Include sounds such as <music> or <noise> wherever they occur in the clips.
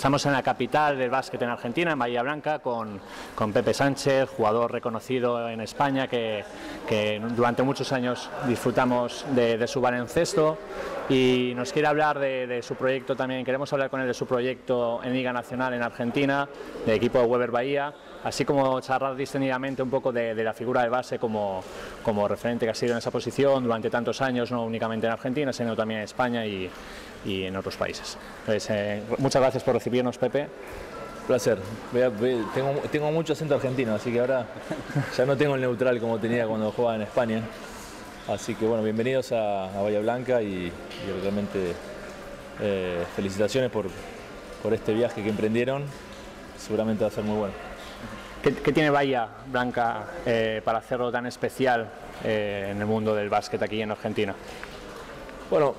Estamos en la capital del básquet en Argentina, en Bahía Blanca, con, con Pepe Sánchez, jugador reconocido en España, que, que durante muchos años disfrutamos de, de, su baloncesto y nos quiere hablar de, de, su proyecto también. Queremos hablar con él de su proyecto en Liga Nacional en Argentina, del equipo de Weber Bahía, así como charlar distendidamente un poco de, la figura de base como, como referente que ha sido en esa posición durante tantos años, no únicamente en Argentina, sino también en España y, y en otros países. Eh, muchas gracias por recibirnos, Pepe. Placer. Tengo, tengo, mucho acento argentino, así que ahora ya no tengo el neutral como tenía cuando jugaba en España. Así que bueno, bienvenidos a, a Bahía Blanca y, y realmente eh, felicitaciones por, por este viaje que emprendieron. Seguramente va a ser muy bueno. ¿Qué, tiene Bahía Blanca eh, para hacerlo tan especial eh, en el mundo del básquet aquí en Argentina? Bueno,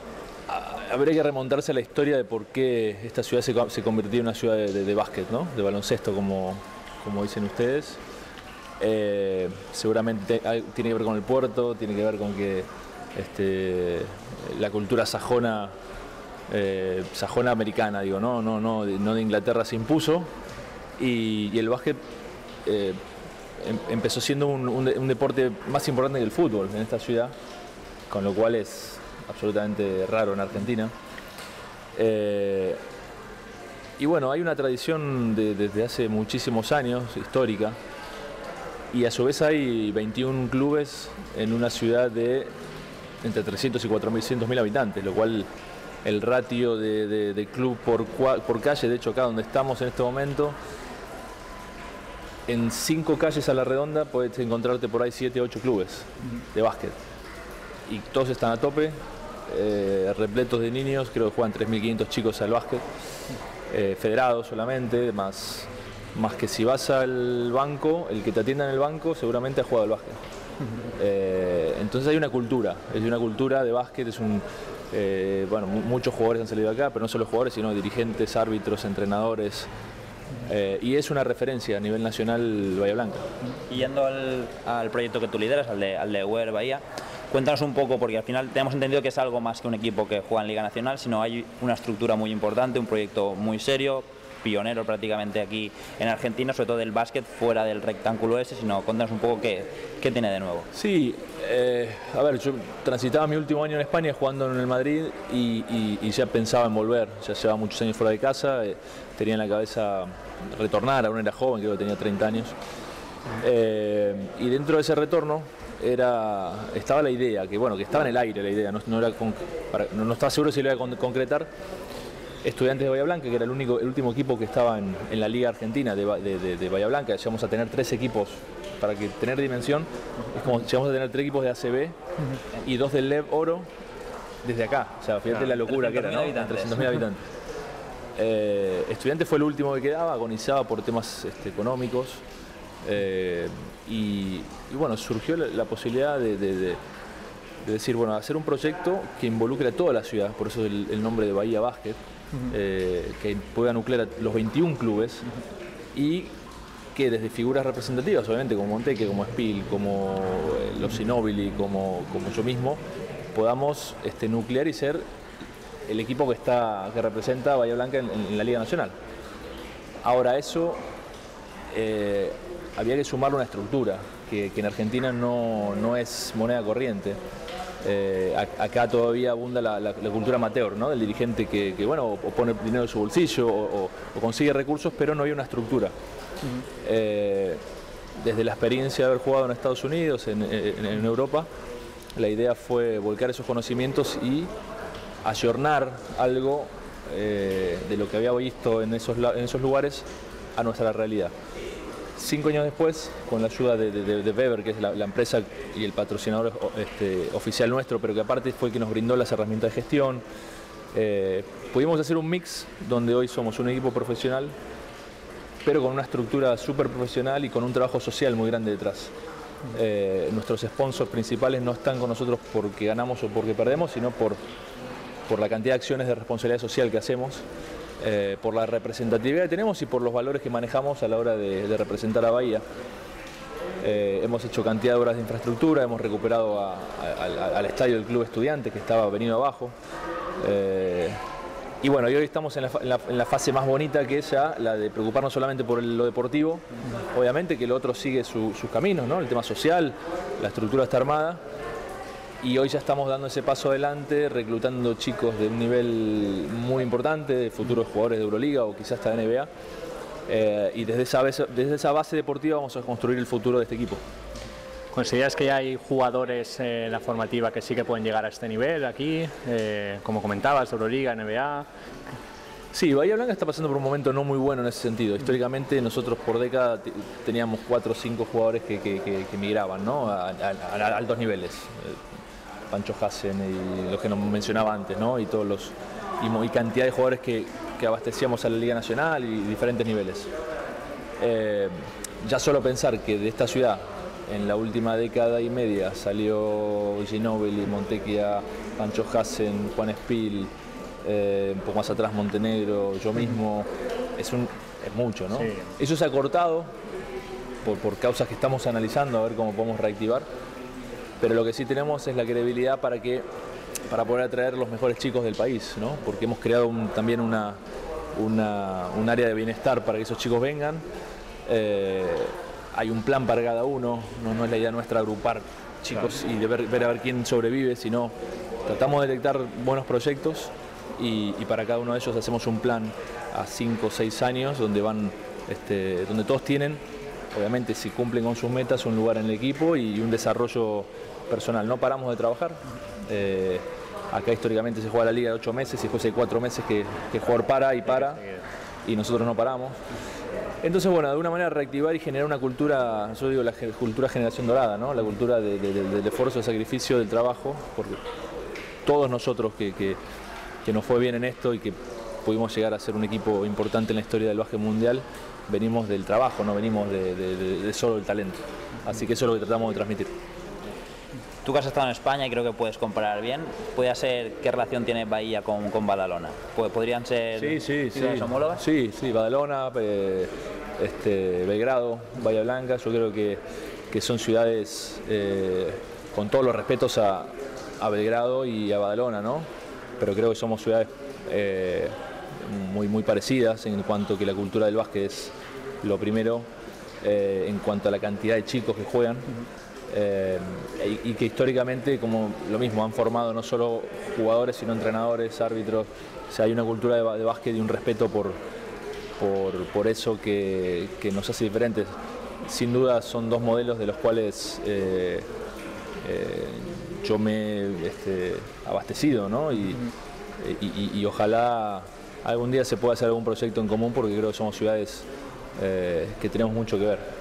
habría que remontarse a la historia de por qué esta ciudad se, convirtió en una ciudad de, básquet, ¿no? de baloncesto, como, dicen ustedes. Eh, seguramente tiene que ver con el puerto, tiene que ver con que este, la cultura sajona, eh, sajona americana, digo, no, no, no, no de Inglaterra se impuso y el básquet eh, em, empezó siendo un, deporte más importante que el fútbol en esta ciudad, con lo cual es absolutamente raro en Argentina. Eh, y bueno, hay una tradición de, desde hace muchísimos años, histórica, y a su vez hay 21 clubes en una ciudad de entre 300 y 400 mil habitantes, lo cual el ratio de, club por, calle, de hecho acá donde estamos en este momento, en cinco calles a la redonda puedes encontrarte por ahí 7, 8 clubes de básquet. Y todos están a tope, eh, repletos de niños, creo que juegan 3.500 chicos al básquet, eh, federados solamente, más, más que si vas al banco, el que te atienda en el banco seguramente ha jugado al básquet. Eh, entonces hay una cultura, es una cultura de básquet, es un, eh, bueno, muchos jugadores han salido acá, pero no solo jugadores, sino dirigentes, árbitros, entrenadores. Eh, y es una referencia a nivel nacional Bahía Blanca. Yendo al, proyecto que tú lideras, al de, al Bahía, Cuéntanos un poco, porque al final tenemos entendido que es algo más que un equipo que juega en Liga Nacional, sino hay una estructura muy importante, un proyecto muy serio, pionero prácticamente aquí en Argentina, sobre todo del básquet fuera del rectángulo ese, sino cuéntanos un poco qué, qué tiene de nuevo. Sí, eh, a ver, yo transitaba mi último año en España jugando en el Madrid y, ya pensaba en volver, ya llevaba muchos años fuera de casa, eh, tenía en la cabeza retornar, aún era joven, creo que tenía 30 años. Eh, y dentro de ese retorno era, estaba la idea, que bueno, que estaba en el aire la idea, no, era para, no estaba seguro si lo iba a concretar. Estudiantes de Bahía Blanca, que era el, único, el último equipo que estaba en, en la Liga Argentina de, de, de, de, Bahía Blanca, llegamos a tener tres equipos, para que tener dimensión, es como llegamos a tener tres equipos de ACB y dos del LEV Oro desde acá. O sea, fíjate claro, la locura que era, ¿no? 300.000 habitantes. Eh, Estudiantes fue el último que quedaba, agonizaba por temas este, económicos. Eh, y, y, bueno, surgió la, la posibilidad de, de, de, de, decir, bueno, hacer un proyecto que involucre a toda la ciudad, por eso el, el nombre de Bahía Básquet, eh, que pueda nuclear a los 21 clubes y que desde figuras representativas, obviamente, como Monteque, como Spiel, como eh, los Inobili, como, como yo mismo, podamos este, nuclear y ser el equipo que, está, que representa a Bahía Blanca en, en la Liga Nacional. Ahora, eso eh, había que sumarle una estructura que, que en Argentina no, no, es moneda corriente. Eh, acá todavía abunda la, la, la, cultura amateur, ¿no? del dirigente que, que bueno, o pone dinero en su bolsillo o, o, o, consigue recursos, pero no hay una estructura. Uh -huh. eh, desde la experiencia de haber jugado en Estados Unidos, en, en, en Europa, la idea fue volcar esos conocimientos y ayornar algo eh, de lo que había visto en esos, en esos lugares a nuestra realidad. Cinco años después, con la ayuda de, de, Weber, que es la, la, empresa y el patrocinador este, oficial nuestro, pero que aparte fue el que nos brindó las herramientas de gestión, eh, pudimos hacer un mix donde hoy somos un equipo profesional, pero con una estructura súper profesional y con un trabajo social muy grande detrás. Eh, nuestros sponsors principales no están con nosotros porque ganamos o porque perdemos, sino por, por la cantidad de acciones de responsabilidad social que hacemos eh, por la representatividad que tenemos y por los valores que manejamos a la hora de, representar a Bahía. Eh, hemos hecho cantidad de obras de infraestructura, hemos recuperado al, estadio del Club Estudiantes que estaba venido abajo. Eh, y bueno, hoy estamos en la, fase más bonita que es ya la de preocuparnos solamente por lo deportivo, obviamente que lo otro sigue sus caminos, ¿no? el tema social, la estructura está armada, y hoy ya estamos dando ese paso adelante, reclutando chicos de un nivel muy importante, de futuros jugadores de Euroliga o quizás hasta de NBA, eh, y desde esa, desde esa base deportiva vamos a construir el futuro de este equipo. ¿Consideras que ya hay jugadores en la formativa que sí que pueden llegar a este nivel aquí? Eh, como comentabas, Euroliga, NBA. Sí, Bahía Blanca está pasando por un momento no muy bueno en ese sentido. Históricamente nosotros por década teníamos cuatro o cinco jugadores que, migraban ¿no? a, altos niveles. Pancho Hassen y los que nos mencionaba antes, ¿no? y todos los y, cantidad de jugadores que, abastecíamos a la Liga Nacional y diferentes niveles. Eh, ya solo pensar que de esta ciudad en la última década y media salió Ginóbili, Montequia, Pancho Hassen, Juan Espil, eh, un poco más atrás Montenegro, yo mismo, es, un, es mucho, ¿no? Eso se ha cortado por, por causas que estamos analizando, a ver cómo podemos reactivar, pero lo que sí tenemos es la credibilidad para que para poder atraer los mejores chicos del país, ¿no? porque hemos creado también una, un área de bienestar para que esos chicos vengan. Eh, hay un plan para cada uno, no, es la idea nuestra agrupar chicos y ver, ver, a ver quién sobrevive, sino tratamos de detectar buenos proyectos y, para cada uno de ellos hacemos un plan a 5 o 6 años donde van, este, donde todos tienen, obviamente si cumplen con sus metas, un lugar en el equipo y un desarrollo personal. No paramos de trabajar. Eh, acá históricamente se juega la liga de 8 meses y después hay 4 meses que, que el jugador para y para y nosotros no paramos. Entonces, bueno, de alguna manera reactivar y generar una cultura, yo digo la cultura generación dorada, ¿no? La cultura del esfuerzo, del sacrificio, del trabajo, porque todos nosotros que, que, nos fue bien en esto y que pudimos llegar a ser un equipo importante en la historia del básquet mundial, venimos del trabajo, no venimos de, solo el talento. Así que eso es lo que tratamos de transmitir. Tú que has estado en España y creo que puedes comparar bien, ¿puede ser qué relación tiene Bahía con, con Badalona? ¿Podrían ser sí, sí, sí. homólogas? Sí, sí, Badalona, eh, este, Belgrado, Bahía Blanca, yo creo que, son ciudades eh, con todos los respetos a, Belgrado y a Badalona, ¿no? Pero creo que somos ciudades eh, muy, muy parecidas en cuanto que la cultura del básquet es lo primero, en cuanto a la cantidad de chicos que juegan. Eh, y, que históricamente, como lo mismo, han formado no solo jugadores, sino entrenadores, árbitros. O sea, hay una cultura de, básquet y un respeto por, por, eso que, nos hace diferentes. Sin duda son dos modelos de los cuales eh, eh, yo me he este, abastecido, ¿no? Y, ojalá algún día se pueda hacer algún proyecto en común porque creo que somos ciudades que tenemos mucho que ver.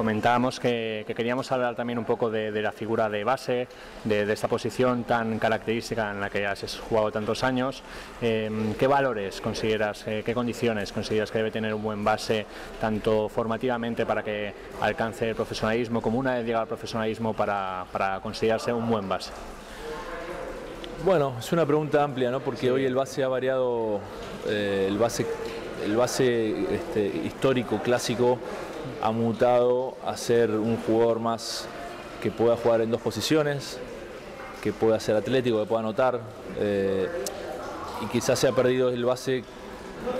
Comentábamos que, queríamos hablar también un poco de, la figura de base, de, esta posición tan característica en la que has jugado tantos años. Em, ¿Qué valores consideras, eh, qué condiciones consideras que debe tener un buen base, tanto formativamente para que alcance el profesionalismo, como una vez llega al profesionalismo para, considerarse un buen base? Bueno, es una pregunta amplia, ¿no? porque hoy el base ha variado, eh, el base, el base este, histórico, clásico, ha mutado a ser un jugador más que pueda jugar en dos posiciones, que pueda ser atlético, que pueda anotar. Eh, y quizás se ha perdido el base,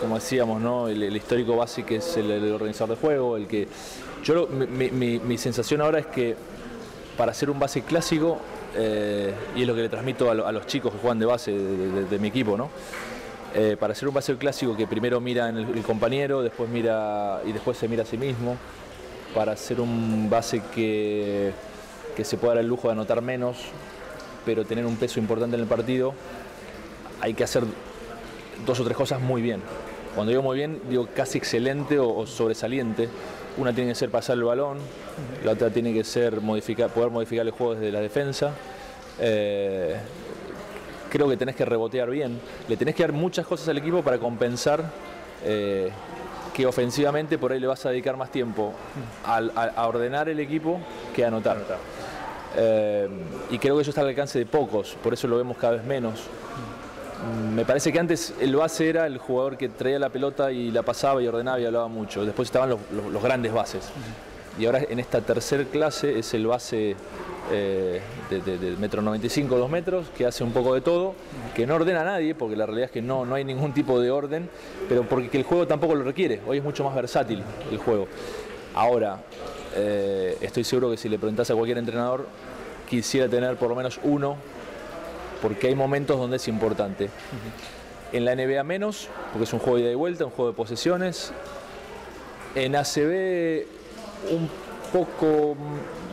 como decíamos, ¿no? el, histórico base que es el, organizador de juego, el que. Yo mi, sensación ahora es que para ser un base clásico, eh, y es lo que le transmito a, los chicos que juegan de base de, mi equipo, ¿no? Eh, para ser un base clásico que primero mira el, compañero, después mira y después se mira a sí mismo, para ser un base que, que se pueda dar el lujo de anotar menos, pero tener un peso importante en el partido, hay que hacer dos o tres cosas muy bien. Cuando digo muy bien, digo casi excelente o, sobresaliente. Una tiene que ser pasar el balón, la otra tiene que ser poder modificar el juego desde la defensa. Eh, creo que tenés que rebotear bien. Le tenés que dar muchas cosas al equipo para compensar eh, que ofensivamente por ahí le vas a dedicar más tiempo a, ordenar el equipo que a anotar. Eh, y creo que eso está al alcance de pocos, por eso lo vemos cada vez menos. Me parece que antes el base era el jugador que traía la pelota y la pasaba y ordenaba y hablaba mucho. Después estaban los, grandes bases. Y ahora en esta tercera clase es el base eh, de, de, de, metro 95, 2 metros, que hace un poco de todo, que no ordena a nadie, porque la realidad es que no, no hay ningún tipo de orden, pero porque el juego tampoco lo requiere. Hoy es mucho más versátil el juego. Ahora, eh, estoy seguro que si le preguntás a cualquier entrenador, quisiera tener por lo menos uno, porque hay momentos donde es importante. En la NBA menos, porque es un juego de ida y vuelta, un juego de posesiones. En ACB un poco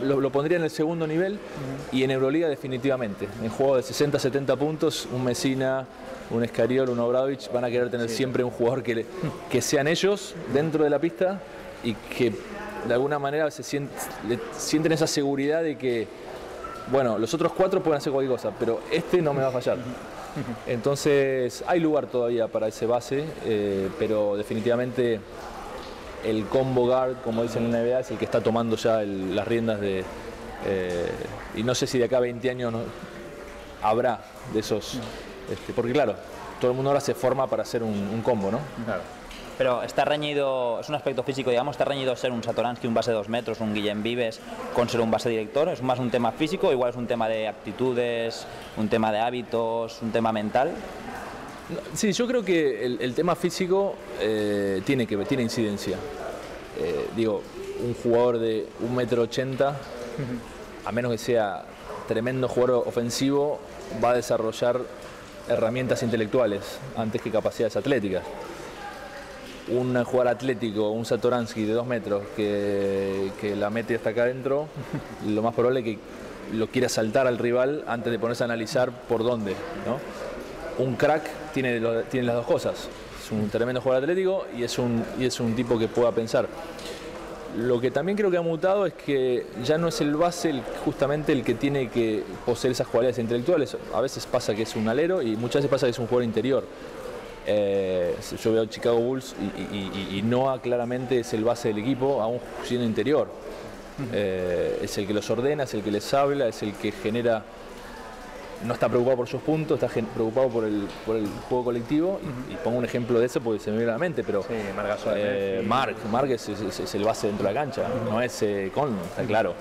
lo, lo, pondría en el segundo nivel uh -huh. y en Euroliga definitivamente. En juego de 60-70 puntos, un Mesina, un Escariol, un Obradovich van a querer tener sí. siempre un jugador que, que sean ellos dentro de la pista y que de alguna manera se sienten, sienten esa seguridad de que, bueno, los otros cuatro pueden hacer cualquier cosa, pero este no me va a fallar. Entonces hay lugar todavía para ese base, eh, pero definitivamente el combo guard, como dicen en la NBA, es el que está tomando ya las riendas de... Eh, y no sé si de acá a 20 años habrá de esos... Este, porque claro, todo el mundo ahora se forma para hacer un, combo, ¿no? Claro. Pero está reñido, es un aspecto físico, digamos, está reñido ser un Satoransky, un base de dos metros, un Guillem Vives, con ser un base director. ¿Es más un tema físico, igual es un tema de actitudes, un tema de hábitos, un tema mental? Sí, yo creo que el, el tema físico eh, tiene, que, tiene incidencia. Eh, digo, un jugador de un metro ochenta, a menos que sea tremendo jugador ofensivo, va a desarrollar herramientas intelectuales antes que capacidades atléticas. Un jugador atlético, un Satoransky de dos metros que, que la mete hasta acá adentro, <laughs> lo más probable es que lo quiera saltar al rival antes de ponerse a analizar por dónde. ¿no? un crack tiene, lo, tiene, las dos cosas. Es un tremendo jugador atlético y es, un, y es un tipo que pueda pensar. Lo que también creo que ha mutado es que ya no es el base el, justamente el que tiene que poseer esas cualidades intelectuales. A veces pasa que es un alero y muchas veces pasa que es un jugador interior. Eh, yo veo Chicago Bulls y, y, y, y, Noah claramente es el base del equipo, aún siendo interior. Eh, es el que los ordena, es el que les habla, es el que genera no está preocupado por sus puntos, está preocupado por el, por el juego colectivo. Uh -huh. y, y, pongo un ejemplo de eso porque se me viene a la mente, pero sí, eh, Marc, Marc es, es, es, el base dentro de la cancha, uh -huh. no es eh, con, está claro.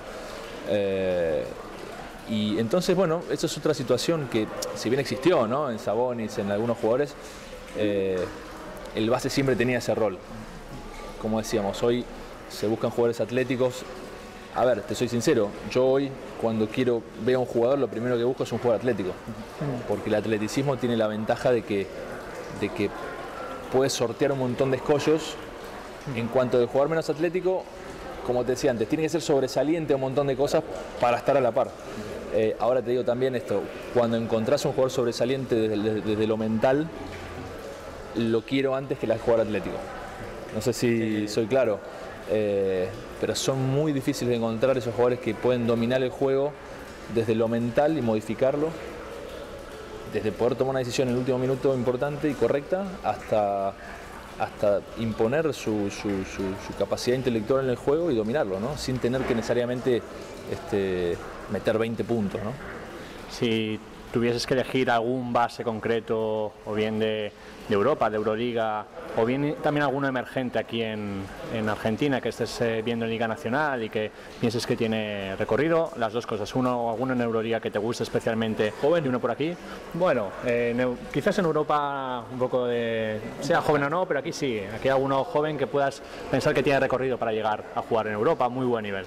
Eh, y entonces, bueno, eso es otra situación que, si bien existió ¿no? en Sabonis, en algunos jugadores, eh, el base siempre tenía ese rol. Como decíamos, hoy se buscan jugadores atléticos. A ver, te soy sincero, yo hoy cuando quiero ver a un jugador, lo primero que busco es un jugador atlético. Porque el atleticismo tiene la ventaja de que, de que puedes sortear un montón de escollos. En cuanto de jugador menos atlético, como te decía antes, tiene que ser sobresaliente un montón de cosas para estar a la par. Eh, ahora te digo también esto, cuando encontrás un jugador sobresaliente desde, lo mental, lo quiero antes que el jugador atlético. No sé si soy claro. Eh, pero son muy difíciles de encontrar esos jugadores que pueden dominar el juego desde lo mental y modificarlo, desde poder tomar una decisión en el último minuto importante y correcta hasta, hasta imponer su, capacidad intelectual en el juego y dominarlo, ¿no? sin tener que necesariamente este, meter 20 puntos. ¿no? Si tuvieses que elegir algún base concreto o bien de, de Europa, de Euroliga, o bien también alguno emergente aquí en, en Argentina que estés eh, viendo en Liga Nacional y que pienses que tiene recorrido, las dos cosas, uno alguno en Euroliga que te guste especialmente joven y uno por aquí. Bueno, eh, en, quizás en Europa un poco de, sea joven o no, pero aquí sí, aquí hay alguno joven que puedas pensar que tiene recorrido para llegar a jugar en Europa a muy buen nivel.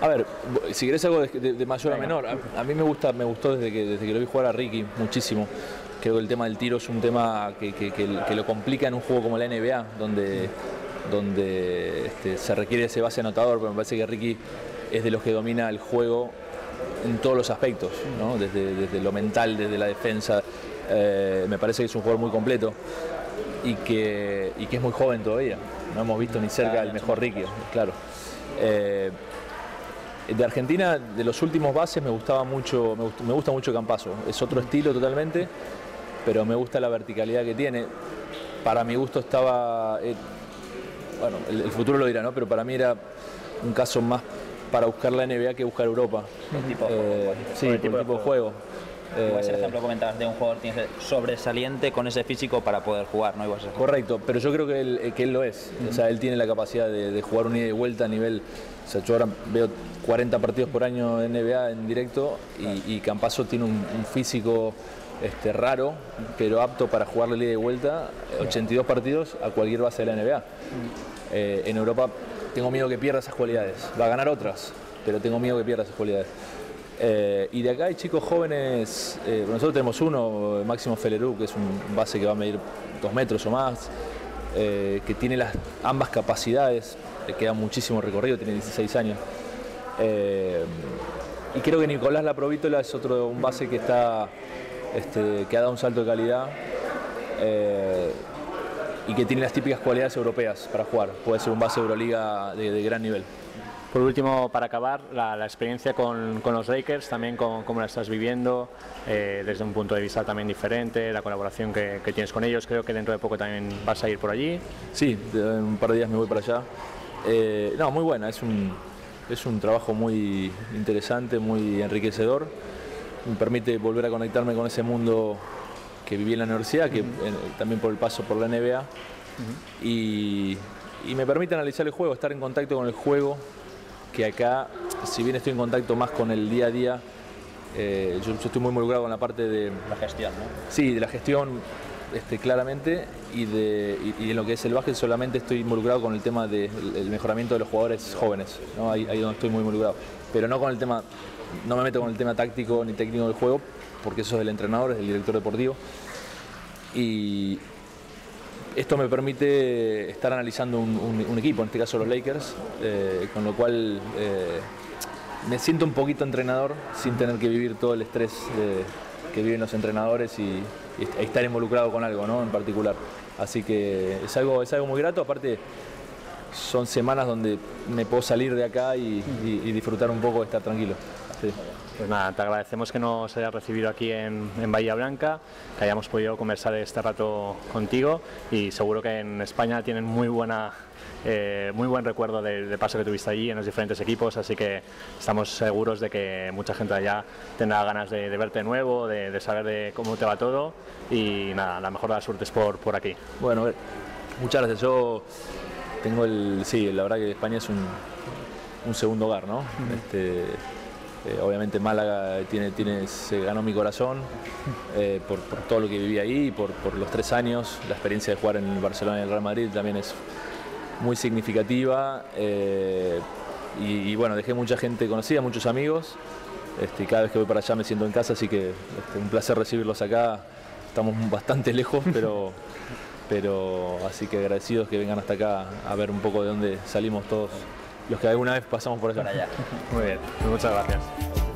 A ver, si querés algo de, de, de mayor a menor, a, a, mí me gusta, me gustó desde que, desde que lo vi jugar a Ricky muchísimo. Creo que el tema del tiro es un tema que, que, que, que lo complica en un juego como la NBA, donde, donde este, se requiere ese base anotador, pero me parece que Ricky es de los que domina el juego en todos los aspectos, ¿no? desde, desde, lo mental, desde la defensa. Eh, me parece que es un jugador muy completo y que, y que es muy joven todavía. No hemos visto ni cerca el mejor Ricky, claro. Eh, de Argentina, de los últimos bases, me gustaba mucho, me gusta, me gusta mucho Campazo. Es otro estilo totalmente, pero me gusta la verticalidad que tiene. Para mi gusto estaba, eh, bueno, el, el, futuro lo dirá, ¿no? Pero para mí era un caso más para buscar la NBA que buscar Europa. El tipo, eh, sí, el tipo, tipo, tipo de juego. Igual es el ejemplo comentabas de un jugador que tiene que ser sobresaliente con ese físico para poder jugar, ¿no? Igual. Correcto, pero yo creo que él, eh, que él lo es. O sea, él tiene la capacidad de, de jugar un ida y vuelta a nivel. O sea, yo ahora veo 40 partidos por año de NBA en directo y, y Campazo tiene un, un físico este, raro, pero apto para jugarle ida y vuelta 82 partidos a cualquier base de la NBA. Eh, en Europa tengo miedo que pierda esas cualidades. Va a ganar otras, pero tengo miedo que pierda esas cualidades. Eh, y de acá hay chicos jóvenes, eh, nosotros tenemos uno, Máximo Felerú, que es un base que va a medir dos metros o más, eh, que tiene las, ambas capacidades, le queda muchísimo recorrido, tiene 16 años. Y creo que Nicolás Laprovítola es otro, un base que está, este, que ha dado un salto de calidad y que tiene las típicas cualidades europeas para jugar. Puede ser un base Euroliga de, de gran nivel. Por último, para acabar, la, la experiencia con, con los Lakers, también con, cómo la estás viviendo, eh, desde un punto de vista también diferente, la colaboración que, que tienes con ellos. Creo que dentro de poco también vas a ir por allí. Sí, en un par de días me voy para allá. Eh, no, muy buena, es un, es un trabajo muy interesante, muy enriquecedor. Me permite volver a conectarme con ese mundo que viví en la universidad, que eh, también por el paso por la NBA. y, y me permite analizar el juego, estar en contacto con el juego, que acá, si bien estoy en contacto más con el día a día, eh, yo, yo estoy muy involucrado con la parte de, La gestión, ¿no? Sí, de la gestión este, claramente y, de, y, y en lo que es el básquet solamente estoy involucrado con el tema del el mejoramiento de los jugadores jóvenes, ¿no? ahí, ahí donde estoy muy involucrado. Pero no con el tema, no me meto con el tema táctico ni técnico del juego, porque eso es el entrenador, es el director deportivo. Y esto me permite estar analizando un, equipo, en este caso los Lakers, eh, con lo cual eh, me siento un poquito entrenador sin tener que vivir todo el estrés que viven los entrenadores y, y est- estar involucrado con algo ¿no? en particular. Así que es algo, es algo muy grato, aparte son semanas donde me puedo salir de acá y, y- y disfrutar un poco de estar tranquilo. Sí. Pues nada, te agradecemos que nos hayas recibido aquí en, en Bahía Blanca, que hayamos podido conversar este rato contigo y seguro que en España tienen muy buena eh, muy buen recuerdo del, paso que tuviste allí en los diferentes equipos, así que estamos seguros de que mucha gente allá tendrá ganas de, de verte de nuevo, de, de saber de cómo te va todo y nada, la mejor de las suertes por, por aquí. Bueno, muchas gracias. Yo tengo el. Sí, la verdad que España es un, un segundo hogar, ¿no? Este, eh, obviamente Málaga tiene, tiene, se ganó mi corazón eh, por, por todo lo que viví ahí, por, por los tres años. La experiencia de jugar en el Barcelona y el Real Madrid también es muy significativa. eh, y, y bueno, dejé mucha gente conocida, muchos amigos. Este, cada vez que voy para allá me siento en casa, así que este, un placer recibirlos acá. Estamos bastante lejos, pero, <laughs> pero así que agradecidos que vengan hasta acá a ver un poco de dónde salimos todos los que alguna vez pasamos por. Para allá. Muy bien, pues muchas gracias.